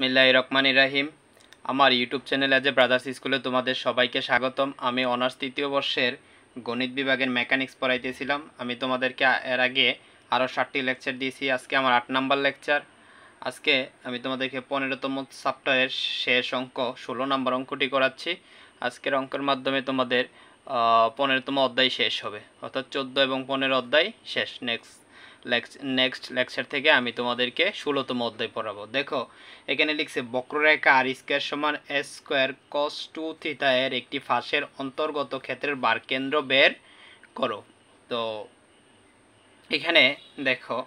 মিল্লাই রকমানি রাহিম। আমার YouTube channel আজ brothers স্কুলে তোমাদের সবাইকে স্বাগতম। আমি অনার্স তৃতীয় বর্ষের গণিত বিভাগের মেকানিক্স পড়াইতেছিলাম। আমি তোমাদেরকে এর আগে আরও ষাটটি লেকচার দিয়েছি। আজকে আমার আট নাম্বার লেকচার। আজকে আমি তোমাদেরকে পনেরোতম সপ্তাহের শেষ অঙ্ক, ষোলো নম্বর অঙ্কটি করাচ্ছি। আজকের অঙ্কের মাধ্যমে তোমাদের পনেরোতম অধ্যায় শেষ হবে। অর্থাৎ চোদ্দ এবং পনেরো অধ্যায় শেষ। নেক্সট নেক্সট লেকচার থেকে আমি তোমাদেরকে ষোলোতম অধ্যায় পড়াবো। দেখো, এখানে লিখছে, বক্ররেখা আর স্কোয়ার সমান S square cos two theta এর একটি ফাঁসের অন্তর্গত ক্ষেত্রের বার কেন্দ্র বের করো। তো, এখানে দেখো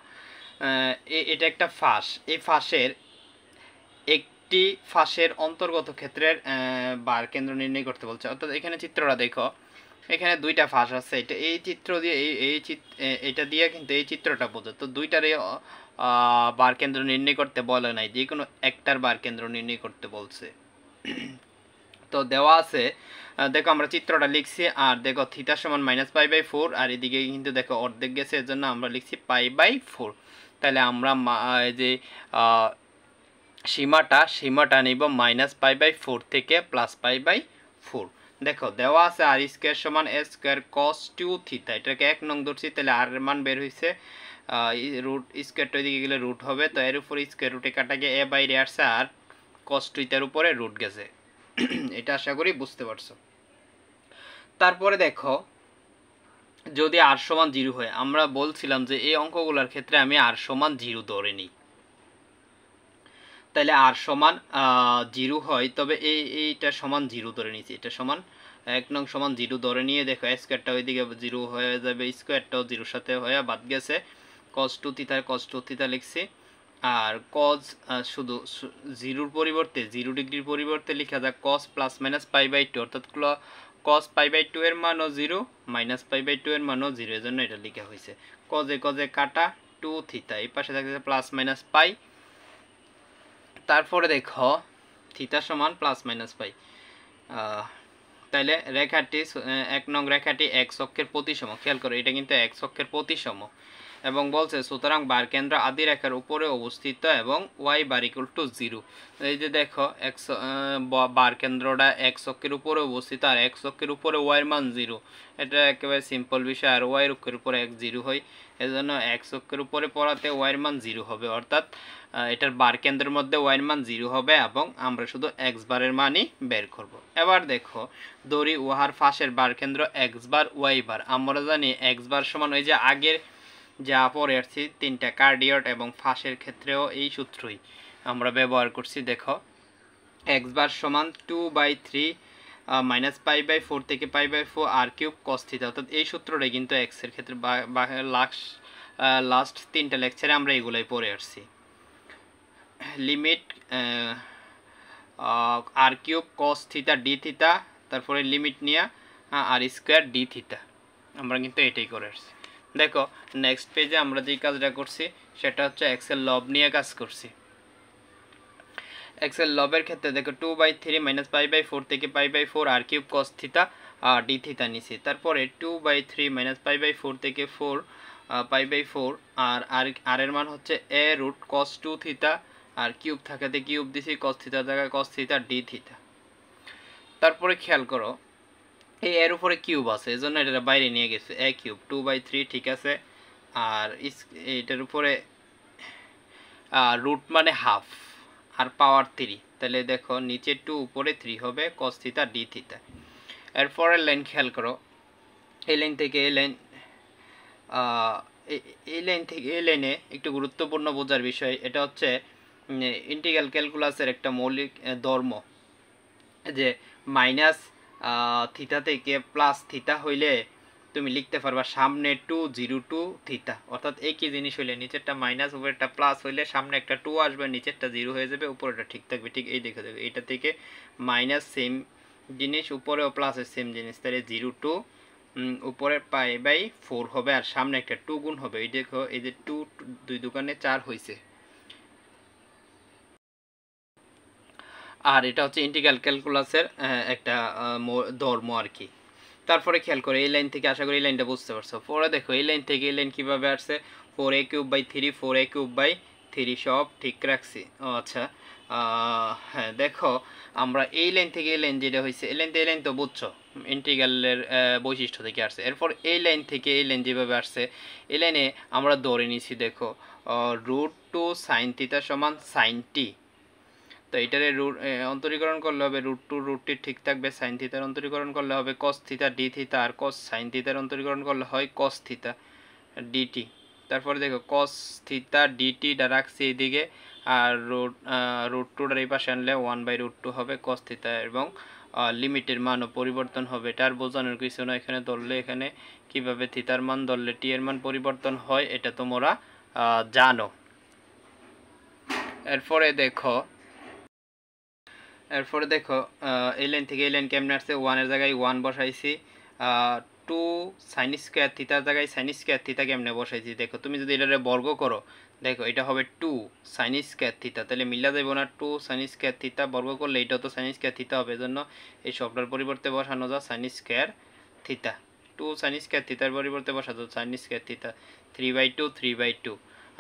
এটা একটা ফাঁস। এই ফাঁসের একটি ফাঁসের অন্তর্গত ক্ষেত্রের বার কেন্দ্র নির্ণয় করতে বলছে। অর্থাৎ এখানে চিত্রটা দেখো এখানে দুইটা ফাঁস আছে। এটা এই চিত্র দিয়ে, এই এই এটা দিয়ে কিন্তু এই চিত্রটা বোঝো তো দুইটারই বার কেন্দ্র নির্ণয় করতে বলে নাই, যে কোনো একটার বার কেন্দ্র নির্ণয় করতে বলছে। তো দেওয়া আছে দেখো আমরা চিত্রটা লিখছি, আর দেখো থিতা সমান মাইনাস পাই বাই ফোর, আর এদিকে কিন্তু দেখো অর্ধেক গেছে এর জন্য আমরা লিখছি পাই বাই ফোর। তাহলে আমরা যে সীমাটা সীমাটা নিব মাইনাস পাই বাই ফোর থেকে প্লাস পাই বাই ফোর। দেখো, দেওয়া আছে আর স্কোয়ার সমান এ স্কোয়ার কস টু থিতা এটাকে এক নং ধরছি, তাহলে আর মান বের হয়েছে রুট স্কোয়ারটা এদিকে গেলে রুট হবে, তো এর উপর স্কোয়ার রুটে কাটা গিয়ে এ বাইরে আসছে আর কস টুইটার উপরে রুট গেছে। এটা আশা করি বুঝতে পারছ। তারপরে দেখো, যদি আর সমান জিরো হয়, আমরা বলছিলাম যে এই অঙ্কগুলোর ক্ষেত্রে আমি আর সমান জিরো ধরে নিই। তাহলে আর সমান জিরো হয়। তবে এই, এইটা সমান জিরো ধরে নিয়েছি। এটা সমান এক নং সমান জিরো ধরে নিয়ে দেখো স্কোয়ারটা ওইদিকে জিরো হয়ে যাবে, স্কোয়ারটাও জিরোর সাথে হয়ে বাদ গেছে। কস টু থিতার কস টু থিতা লিখছি। আর কজ শুধু জিরোর পরিবর্তে, জিরো ডিগ্রির পরিবর্তে লেখা যাক cos plus minus pi by two অর্থাৎ কস পাই বাই টু এর মানও zero minus pi by two এর মানও জিরো এর জন্য এটা লেখা হয়েছে। কজে কজে কাটা টু থিতা এই পাশে থাকছে প্লাস মাইনাস পাই তারপরে দেখো থিতা সমান প্লাস মাইনাস পাই। তাইলে রেখাটি এক নং রেখাটি এক অক্ষের প্রতিসম। খেয়াল করো, এটা কিন্তু এক অক্ষের প্রতিসম। এবং বলছে, সুতরাং বার কেন্দ্র আদি রেখার উপরে অবস্থিত এবং Y bar equal to zero এই যে দেখো এক্স বার কেন্দ্রটা এক অক্ষের উপরে অবস্থিত আর এক অক্ষের উপরে ওয়াইয়ের মান জিরো এটা একেবারে সিম্পল বিষয়, আর ওয়াই অক্ষের উপরে এক জিরো হয়। এজন্য এক অক্ষের উপরে পড়াতে ওয়াইয়ের মান জিরো হবে। অর্থাৎ এটার বার কেন্দ্রের মধ্যে ওয়াইয়ের মান জিরো হবে এবং আমরা শুধু এক্স বারের মানই বের করব। এবার দেখো, দড়ি উহার ফাঁসের বার কেন্দ্র এক্স বার ওয়াই বার আমরা জানি এক্স বার সমান ওই যে আগের যা পরে আসছি, তিনটা কার্ডিয়ট এবং ফাঁসের ক্ষেত্রেও এই সূত্রই। আমরা ব্যবহার করছি, দেখো। এক্স বার সমান two by three minus pi by four থেকে pi by four r cube কস্থিত অর্থাৎ এই সূত্রটাই কিন্তু এক্সের ক্ষেত্রে লাস্ট লাস্ট তিনটা লেকচারে আমরা এগুলোই পড়ে আসছি। Limit r cube cos theta D theta তারপরে লিমিট নিয়ে আর স্কোয়ার ডি থিতা আমরা কিন্তু এটাই করে আসছি। দেখো নেক্সট পেজে আমরা যেই কাজটা করছি, সেটা হচ্ছে এক্সেল লব নিয়ে কাজ করছি। এক্সেল লবের ক্ষেত্রে দেখো two by three minus pi by four থেকে pi by four r cube cos theta R D theta নিছি। তারপরে two by three minus pi by four থেকে four pi by four r r r এর মান হচ্ছে a root cos two theta r cube থাকাতে cube দিছি cos থিতা থাকায় কস theta D theta তারপরে খেয়াল করো এই এর উপরে কিউব আছে এই জন্য এটা বাইরে নিয়ে গেছে। A cube two by three ঠিক আছে? আর এটার উপরে রুট মানে হাফ আর পাওয়ার থ্রি তাহলে দেখো, নিচে টু উপরে থ্রি হবে কস থিতা ডি থিতা এরপরের লাইন খেয়াল করো। এই লাইন থেকে এই লাইন এই লাইন থেকে এই লাইনে একটু গুরুত্বপূর্ণ বোঝার বিষয়, এটা হচ্ছে ইন্টিগ্রাল ক্যালকুলাসের একটা মৌলিক ধর্ম। যে মাইনাস থিতা থেকে প্লাস থিতা হইলে তুমি লিখতে পারবা সামনে টু জিরো টু থিতা অর্থাৎ একই জিনিস হইলে নিচেরটা মাইনাস উপরেরটা প্লাস হইলে সামনে একটা টু আসবে, নিচেরটা জিরো হয়ে যাবে উপরেটা ঠিক থাকবে। ঠিক এই দেখে দেবে। এটা থেকে মাইনাস সেম জিনিস, উপরেও প্লাসের সেম জিনিস। তাহলে জিরো টু উপরে পাই বাই ফোর হবে, আর সামনে একটা টু গুণ হবে। এই দেখো, এই যে টু দুই দোকানে চার হয়েছে আর এটা হচ্ছে ইন্টিগ্রাল ক্যালকুলাসের একটা ধর্ম আর কি তারপরে খেয়াল করে এই লাইন থেকে আশা করি এই লাইনটা বুঝতে পারছ পরে দেখো এই লাইন থেকে এই লাইন কীভাবে আসছে four a cube by three four a cube by three সব ঠিক রাখছি ও আচ্ছা হ্যাঁ দেখো আমরা এই লাইন থেকে এই লাইন যেটা হয়েছে এই লাইন থেকে এই লাইন তো বুঝছ ইন্টিগ্রালের বৈশিষ্ট্য থেকে আসছে এরপর এই লাইন থেকে এই লাইন যেভাবে আসছে এই লাইনে আমরা ধরে নিছি দেখো রুট টু সাইন থিতা সমান সাইন টি তো এটারে রুট অন্তরীকরণ করলে হবে রুট টু রুটটি ঠিক থাকবে সাইন থিতার অন্তরীকরণ করলে হবে কস থিতা ডি থিতা আর কস সাইন থিতার অন্তরীকরণ করলে হয় কস থিতা ডিটি তারপরে দেখো কস থিতা ডিটি রাখছি এইদিকে আর রুট রুট টুটার এই পাশে আনলে ওয়ান বাই রুট টু হবে কস থিতা এবং লিমিটের মানও পরিবর্তন হবে। এটা আর বোঝানোর কিছু না, এখানে ধরলে এখানে কীভাবে থিতার মান ধরলে টি এর মান পরিবর্তন হয়, এটা তোমরা জানো। এরপরে দেখো এরপরে দেখো এই লাইন থেকে এই লাইন কেমনে আসছে? ওয়ানের জায়গায় ওয়ান বসাইছি। টু সাইন স্কোয়ার থিতার জায়গায় সাইন স্কোয়ার থিতা কেমনে বসাইছি? দেখো, তুমি যদি এটারে বর্গ করো, দেখো, এটা হবে টু সাইন স্কোয়ার থিতা তাহলে মিলা যাইব না টু সাইন স্কোয়ার থিতা বর্গ করলে এটাও তো সাইন স্কোয়ার থিতা হবে। এজন্য এই সবটার পরিবর্তে বসানো যা sine square theta two sine square থিতার পরিবর্তে বসাতো sine square theta three by two three by two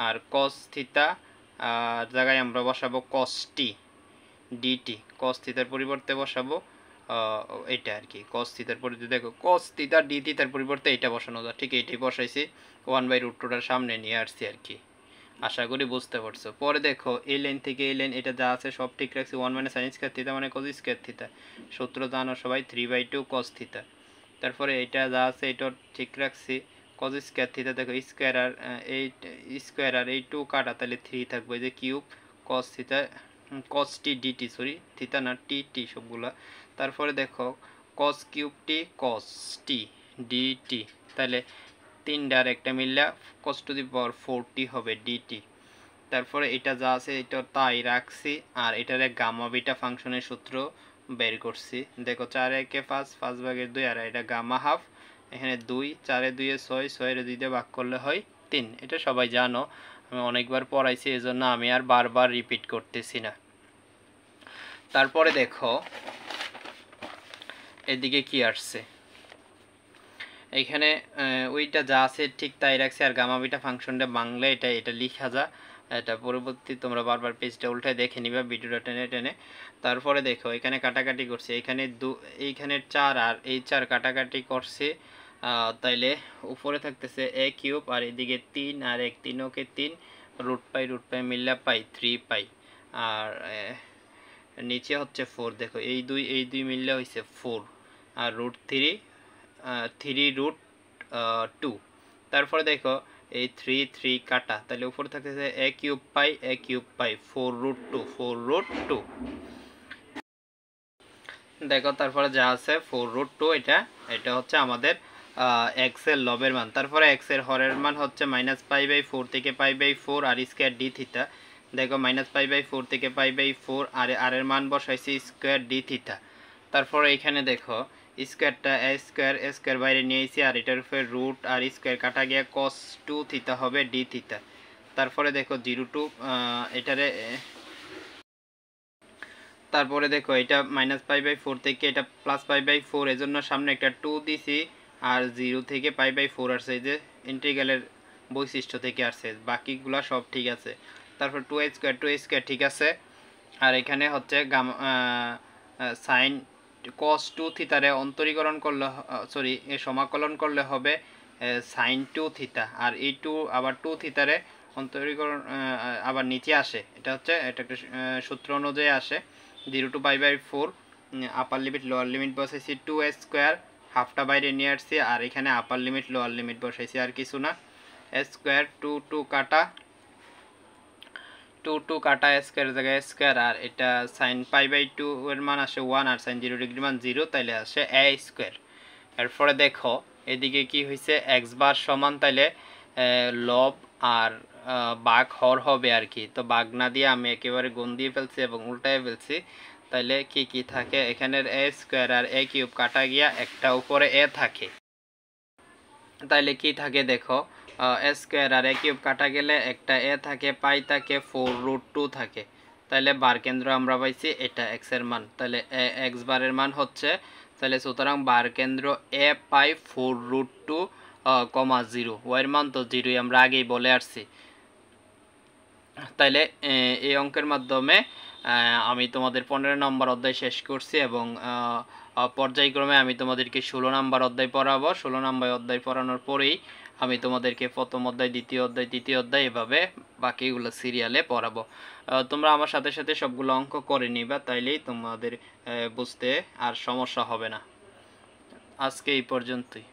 R cos theta জায়গায় আমরা বসাবো কস টি ডিটি কস থিতার পরিবর্তে বসাবো এটা আর কি কস থিতার পরিবর্তে দেখো কস থিতা ডি থিতার পরিবর্তে এটা বসানো যায়, ঠিক এইটাই বসাইছি ওয়ান বাই রুট সামনে নিয়ে আসছি আর কি। আশা করি বুঝতে পারছ। পরে দেখো, এই লাইন থেকে এই লাইন এটা যা আছে সব ঠিক রাখছি ওয়ান মানে সাইন স্কোয়ার থিতা মানে কস স্কোয়ার থিতা সূত্র জানো সবাই three by two cos theta তারপরে এটা যা আছে, এটা ঠিক রাখছি কস স্কোয়ার থিতা দেখো স্কোয়ার আর এই স্কোয়ার আর এই টু কাটা, তাহলে থ্রি থাকবে যে cube cos theta cos DT sorry theta T T সবগুলা। তারপরে দেখো কস কিউব টি ডিটি তাহলে তিনটার একটা মিললে cos to the power four T হবে ডিটি তারপরে এটা যা আছে, এটা তাই রাখছি, আর এটার গামা বিটা ফাংশনের সূত্র বের করছি। দেখো, চার একে পাঁচ পাঁচ ভাগের দুই, আর এটা গামা হাফ এখানে দুই, চারে দুইয়ে ছয়, ছয়ের দুই দিয়ে ভাগ করলে হয় তিন। এটা সবাই জানো। আমি অনেকবার পড়াইছি, এজন্য আমি আর বারবার রিপিট করতেছি না। তারপরে দেখো, এদিকে কি আসছে? এখানে ওইটা যা আছে ঠিক তাই রাখছে, আর গামাবিটা ফাংশনটা বাংলা, এটা এটা লিখা যা। এটা পরবর্তী তোমরা বারবার পেজটা উল্টায় দেখে নিবা ভিডিওটা টেনে টেনে। তারপরে দেখো, এখানে কাটাকাটি করছে, এখানে দু, এইখানে চার, আর এই চার কাটাকাটি করছে তাইলে উপরে থাকতেছে এ কিউব আর এদিকে তিন আর এক তিন, ওকে তিন রুট পাই রুট পাই মিল্লা পাই থ্রি পাই আর নিচে হচ্ছে ফোর দেখো, এই দুই এই দুই মিললে হয়েছে ফোর আর root three three root two তারপরে দেখো, এই থ্রি থ্রি কাটা। তাহলে উপরে থাকতেছে a cube pi a cube pi four root two four root two দেখো, তারপরে যা আছে ফোর রুট টু এটা এটা হচ্ছে আমাদের এক্সের লবের মান। তারপরে এক্সের হরের মান হচ্ছে মাইনাস পাই বাই ফোর থেকে pi by four r square D theta দেখো মাইনাস পাই বাই ফোর থেকে পাই বাই ফোর আর আর এর মান বসাইছি স্কোয়ার ডি থিতা তারপরে এখানে দেখো স্কোয়ারটা এ স্কোয়ার এ স্কোয়ার বাইরে নিয়েছি আর এটার উপরে রুট আর স্কোয়ার কাটা গিয়ে কস টু থিতা হবে ডি থিতা তারপরে দেখো জিরো টু এটারে, তারপরে দেখো, এটা মাইনাস পাই বাই ফোর থেকে এটা প্লাস পাই বাই ফোর এজন্য সামনে একটা টু দিছি। আর জিরো থেকে পাই বাই ফোর আসছে যে ইন্টিগ্রালের বৈশিষ্ট্য থেকে আসছে বাকিগুলা সব ঠিক আছে। তারপর two H square two H square ঠিক আছে। আর এখানে হচ্ছে গাম সাইন কস টু থিতারে অন্তরীকরণ করলে সরি সমাকলন করলে হবে সাইন টু থিতা আর এই টু আবার টু থিতারে অন্তরীকরণ আবার নিচে আসে। এটা হচ্ছে, এটা একটা সূত্র অনুযায়ী আসে। Zero two pi by four upper limit lower limit বসাইছি টু এ স্কোয়ার হাফটা বাইরে নিয়ে আসছি, আর এখানে আপার লিমিট লোয়ার লিমিট বসাইছি, আর কিছু না। স্কোয়ার টু টু কাটা। টু টু কাটা স্কোয়ার জায়গায় স্কোয়ার আর এটা সাইন পাই বাই টু এর মান আসে ওয়ান আর সাইন জিরো ডিগ্রি মান জিরো তাইলে আসে এ স্কোয়ার এরপরে দেখো, এদিকে কি হয়েছে এক্স বার সমান তাইলে লব আর বাঘ হর হবে আর কি। তো বাঘ না দিয়ে আমি একেবারে গুণ দিয়ে ফেলছি এবং উল্টায় ফেলছি। তাইলে কি কি থাকে? এখানের এ স্কোয়ার আর এ কিউব কাটা গিয়া একটা উপরে এ থাকে। তাইলে কি থাকে দেখো? এ স্কোয়ার আর এ কিউব কাটা গেলে একটা এ থাকে পাই থাকে ফোর রুট টু থাকে। তাহলে বার কেন্দ্র আমরা পাইছি এটা এক্সের মান। তাহলে এক্স বারের মান হচ্ছে তাহলে সুতরাং বার কেন্দ্র a pi four root two comma zero ওয়ের মান তো জিরোই আমরা আগেই বলে আসছি। তাইলে এই অঙ্কের মাধ্যমে আমি তোমাদের পনেরো নম্বর অধ্যায় শেষ করছি এবং পর্যায়ক্রমে আমি তোমাদেরকে ষোলো নম্বর অধ্যায় পড়াবো। ষোলো নম্বর অধ্যায় পড়ানোর পরেই আমি তোমাদেরকে প্রথম অধ্যায়, দ্বিতীয় অধ্যায়, তৃতীয় অধ্যায় এভাবে বাকিগুলো সিরিয়ালে পড়াবো। তোমরা আমার সাথে সাথে সবগুলো অঙ্ক করে নিবা, তাইলেই তোমাদের বুঝতে আর সমস্যা হবে না। আজকে এই পর্যন্তই।